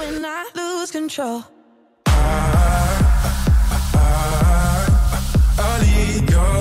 when I lose control. I, I, I, I need your